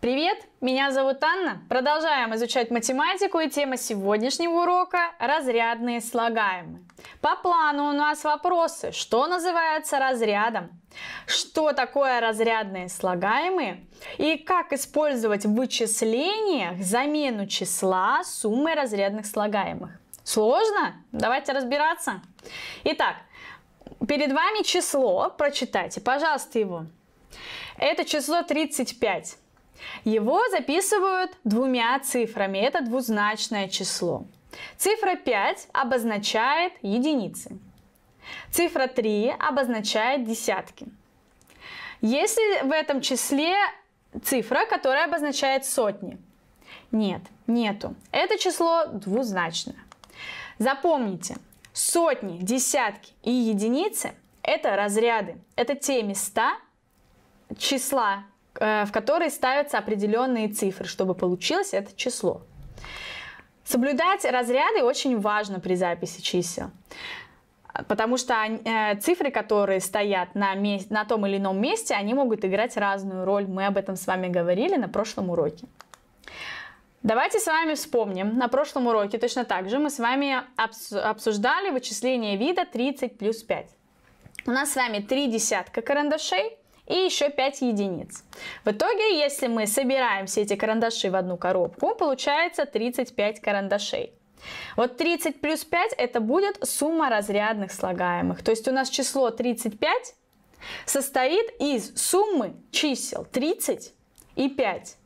Привет, меня зовут Анна. Продолжаем изучать математику и тема сегодняшнего урока – разрядные слагаемые. По плану у нас вопросы, что называется разрядом, что такое разрядные слагаемые и как использовать в вычислениях замену числа суммой разрядных слагаемых. Сложно? Давайте разбираться. Итак, перед вами число, прочитайте, пожалуйста, его. Это число 35. Его записывают двумя цифрами, это двузначное число. Цифра 5 обозначает единицы. Цифра 3 обозначает десятки. Если в этом числе цифра, которая обозначает сотни? Нет, нету. Это число двузначное. Запомните, сотни, десятки и единицы – это разряды. Это те места числа, в которой ставятся определенные цифры, чтобы получилось это число. Соблюдать разряды очень важно при записи чисел. Потому что э, цифры, которые стоят на, месте, на том или ином месте, они могут играть разную роль. Мы об этом с вами говорили на прошлом уроке. Давайте с вами вспомним. На прошлом уроке точно так же мы с вами обсуждали вычисление вида 30 плюс 5. У нас с вами три десятка карандашей и еще 5 единиц. В итоге, если мы собираем все эти карандаши в одну коробку, получается 35 карандашей. Вот 30 плюс 5 это будет сумма разрядных слагаемых. То есть у нас число 35 состоит из суммы чисел 30 и 5.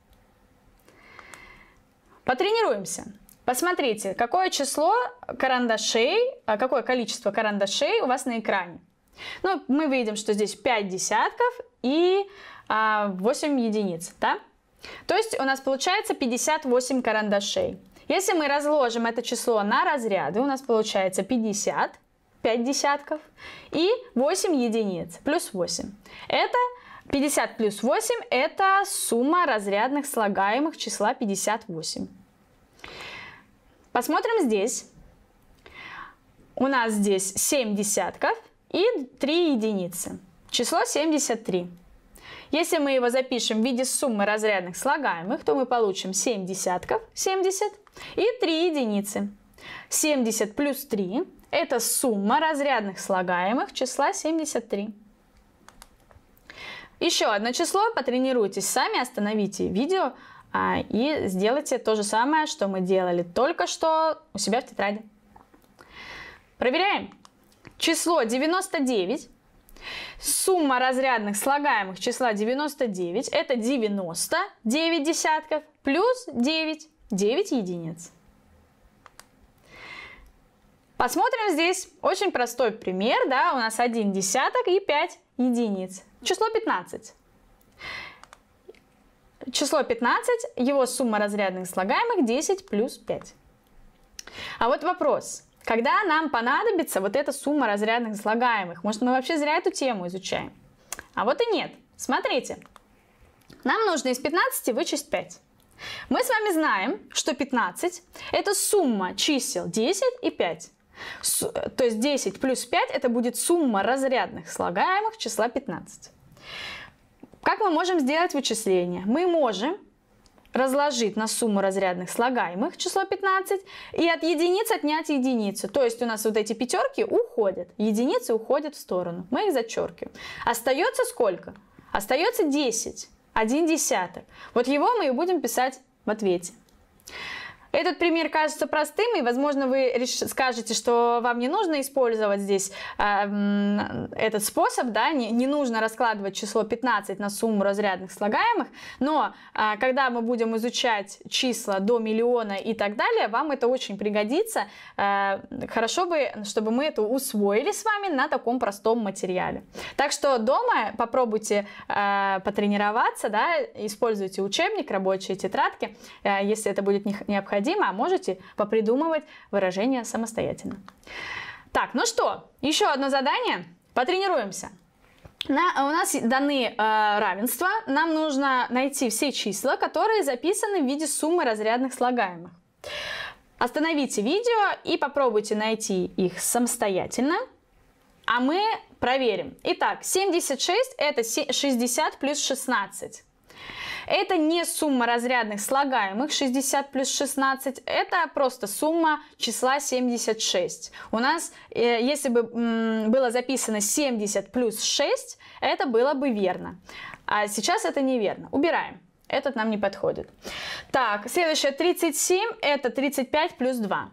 Потренируемся. Посмотрите, какое число карандашей, а какое количество карандашей у вас на экране. Ну, мы видим, что здесь 5 десятков и а, 8 единиц, да? То есть у нас получается 58 карандашей. Если мы разложим это число на разряды, у нас получается 50, 5 десятков и 8 единиц, плюс 8. Это 50 плюс 8 это сумма разрядных слагаемых числа 58. Посмотрим здесь. У нас здесь 7 десятков и 3 единицы. Число 73. Если мы его запишем в виде суммы разрядных слагаемых, то мы получим 7 десятков, 70, и 3 единицы. 70 плюс 3 – это сумма разрядных слагаемых числа 73. Еще одно число, потренируйтесь сами, остановите видео а, и сделайте то же самое, что мы делали только что у себя в тетради. Проверяем. Число 99 Сумма разрядных слагаемых числа 99 это 90, 9 десятков, плюс 9, 9 единиц. Посмотрим здесь очень простой пример, да, у нас 1 десяток и 5 единиц. Число 15. Число 15, его сумма разрядных слагаемых 10 плюс 5. А вот вопрос. Когда нам понадобится вот эта сумма разрядных слагаемых? Может, мы вообще зря эту тему изучаем? А вот и нет. Смотрите. Нам нужно из 15 вычесть 5. Мы с вами знаем, что 15 это сумма чисел 10 и 5. То есть 10 плюс 5 это будет сумма разрядных слагаемых числа 15. Как мы можем сделать вычисление? Мы можем разложить на сумму разрядных слагаемых число 15 и от единиц отнять единицу. То есть у нас вот эти пятерки уходят, единицы уходят в сторону. Мы их зачеркиваем. Остается сколько? Остается 10, 1 десяток. Вот его мы и будем писать в ответе. Этот пример кажется простым, и, возможно, вы скажете, что вам не нужно использовать здесь э, этот способ, да, не, не нужно раскладывать число 15 на сумму разрядных слагаемых, но э, когда мы будем изучать числа до миллиона и так далее, вам это очень пригодится. Э, хорошо бы, чтобы мы это усвоили с вами на таком простом материале. Так что дома попробуйте э, потренироваться, да, используйте учебник, рабочие тетрадки, э, если это будет необходимо необходимо, а можете попридумывать выражения самостоятельно. Так, ну что, еще одно задание. Потренируемся. На, у нас даны э, равенства. Нам нужно найти все числа, которые записаны в виде суммы разрядных слагаемых. Остановите видео и попробуйте найти их самостоятельно. А мы проверим. Итак, 76 это 60 плюс 16. Это не сумма разрядных слагаемых 60 плюс 16, это просто сумма числа 76. У нас, э, если бы было записано 70 плюс 6, это было бы верно. А сейчас это неверно. Убираем. Этот нам не подходит. Так, следующее 37, это 35 плюс 2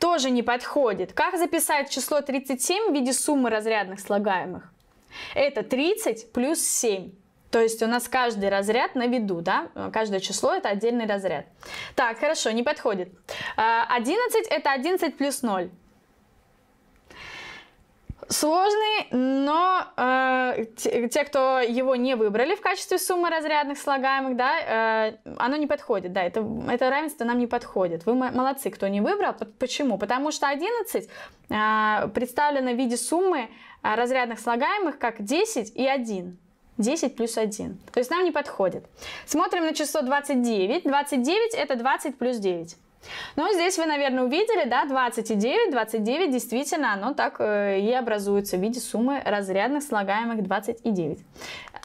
тоже не подходит. Как записать число 37 в виде суммы разрядных слагаемых? Это 30 плюс 7. То есть у нас каждый разряд на виду, да? Каждое число это отдельный разряд. Так, хорошо, не подходит. 11 а, это 11 плюс 0 сложный, но э, те, кто его не выбрали в качестве суммы разрядных слагаемых, да, э, оно не подходит, да, это, это равенство нам не подходит. Вы молодцы, кто не выбрал. Почему? Потому что 11 э, представлено в виде суммы э, разрядных слагаемых как 10 и 1. 10 плюс 1. То есть нам не подходит. Смотрим на число 29. 29 это 20 плюс 9. Ну, здесь вы, наверное, увидели, да, 29. 29 действительно, оно так э, и образуется в виде суммы разрядных слагаемых 20 и 9.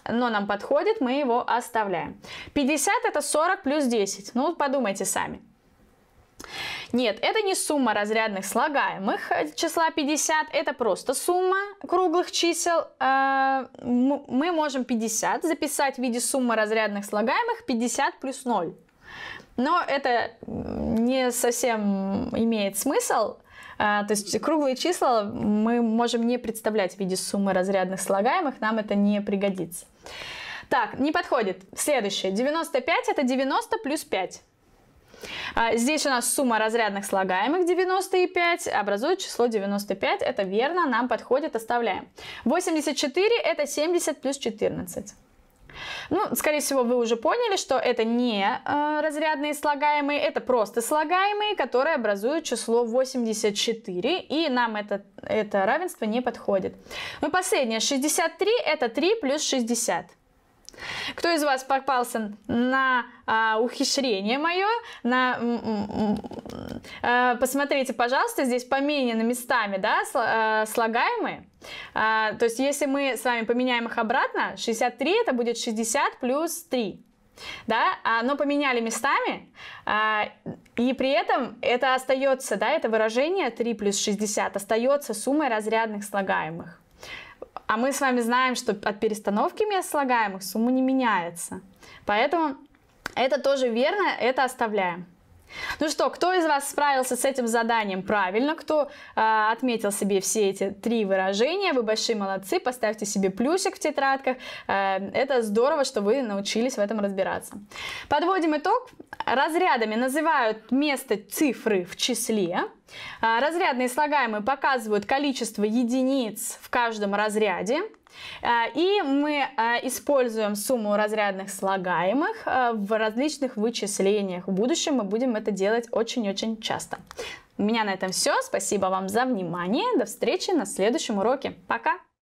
Но нам подходит, мы его оставляем. 50 это 40 плюс 10. Ну, подумайте сами. Нет, это не сумма разрядных слагаемых э, числа 50, это просто сумма круглых чисел. Э, мы можем 50 записать в виде суммы разрядных слагаемых 50 плюс 0. Но это не совсем имеет смысл. А, то есть круглые числа мы можем не представлять в виде суммы разрядных слагаемых, нам это не пригодится. Так, не подходит. Следующее. 95 это 90 плюс 5. А, здесь у нас сумма разрядных слагаемых 95 образует число 95. Это верно, нам подходит, оставляем. 84 это 70 плюс 14. Ну, скорее всего, вы уже поняли, что это не э, разрядные слагаемые, это просто слагаемые, которые образуют число 84, и нам это, это равенство не подходит. Ну, последнее, 63 это 3 плюс 60. Кто из вас попался на а, ухищрение мое? На, а, посмотрите, пожалуйста, здесь поменены местами да, а, слагаемые. А, то есть, если мы с вами поменяем их обратно, 63 это будет 60 плюс 3 да, а, но поменяли местами, а, и при этом это остается, да, это выражение 3 плюс 60 остается суммой разрядных слагаемых. А мы с вами знаем, что от перестановки мест слагаемых сумма не меняется. Поэтому это тоже верно, это оставляем. Ну что, кто из вас справился с этим заданием правильно, кто э, отметил себе все эти три выражения, вы большие молодцы, поставьте себе плюсик в тетрадках, э, это здорово, что вы научились в этом разбираться. Подводим итог. Разрядами называют место цифры в числе, разрядные слагаемые показывают количество единиц в каждом разряде, Э, и мы э, используем сумму разрядных слагаемых в различных вычислениях. В будущем мы будем это делать очень-очень часто. У меня на этом все. Спасибо вам за внимание. До встречи на следующем уроке. Пока!